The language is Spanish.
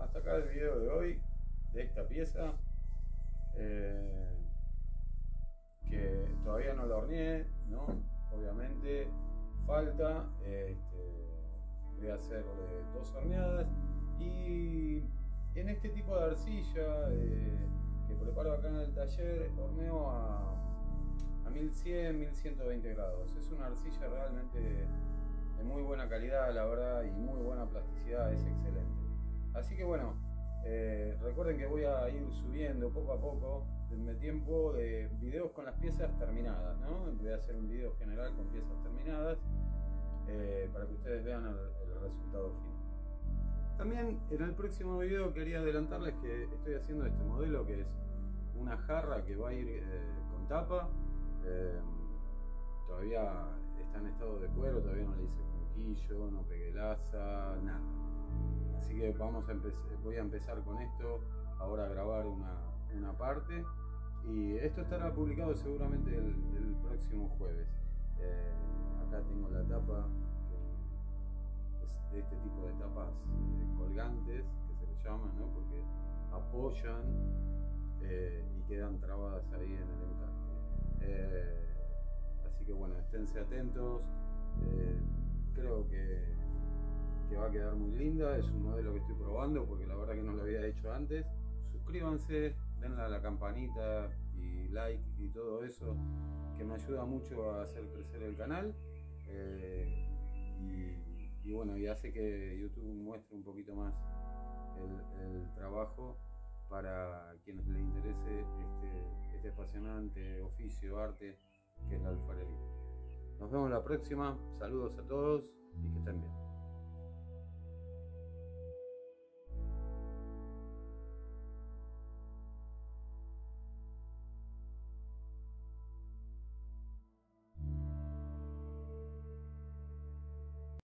hasta acá el video de hoy de esta pieza. Eh, que todavía no la horneé, ¿no? Obviamente falta. Este, voy a hacerle dos horneadas. Y en este tipo de arcilla eh, que preparo acá en el taller, horneo a, a 1100, 1120 grados. Es una arcilla realmente de muy buena calidad, la verdad, y muy buena plasticidad, es excelente. Así que bueno, eh, recuerden que voy a ir subiendo poco a poco, denme tiempo de videos con las piezas terminadas, ¿no? Voy a hacer un video general con piezas terminadas eh, para que ustedes vean el, resultado final. También en el próximo video quería adelantarles que estoy haciendo este modelo que es una jarra que va a ir eh, con tapa. todavía está en estado de cuero, todavía no le hice junquillo, no pegué laza, nada. Así que vamos a voy a empezar con esto, ahora a grabar una, parte y esto estará publicado seguramente el, próximo jueves. Eh, acá tengo la tapa, de este tipo de tapas eh, colgantes que se le llaman, ¿no? porque apoyan eh, y quedan trabadas ahí en el encarte. así que bueno, esténse atentos. Creo que va a quedar muy linda, es un modelo que estoy probando porque la verdad que no lo había hecho antes. Suscríbanse, denle a la campanita y like y todo eso, que me ayuda mucho a hacer crecer el canal. Eh, y, bueno, y hace que YouTube muestre un poquito más el, trabajo para quienes les interese este, este apasionante oficio, arte que es la alfarería. Nos vemos la próxima, saludos a todos y que estén bien.